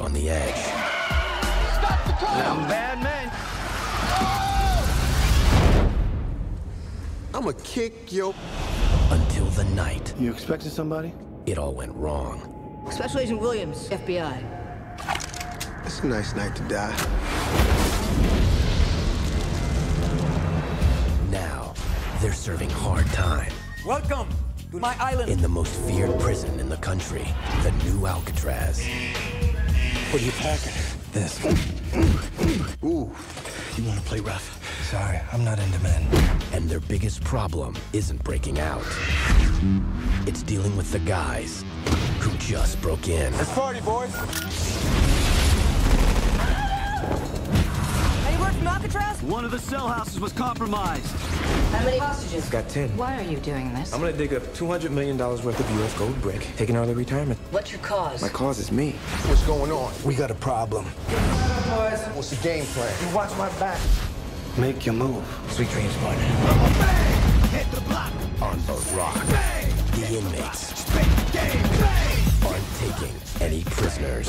on the edge. Some bad men. I'ma kick your... Until the night, You expecting somebody? it all went wrong. Special Agent Williams, FBI. It's a nice night to die. Now, they're serving hard time Welcome to my island. in the most feared prison in the country, the new Alcatraz. What are you packing? This. Ooh, You want to play rough? Sorry, I'm not into men. And their biggest problem isn't breaking out. It's dealing with the guys who just broke in. Party, boys. One of the cell houses was compromised. How many hostages? Got 10. Why are you doing this? I'm gonna dig up $200 million worth of U.S. gold brick, taking early retirement. What's your cause? My cause is me. what's going on? We got a problem. Boys. What's the game plan? You watch my back. Make your move. Sweet dreams, partner. On the rock, the inmates aren't taking any prisoners.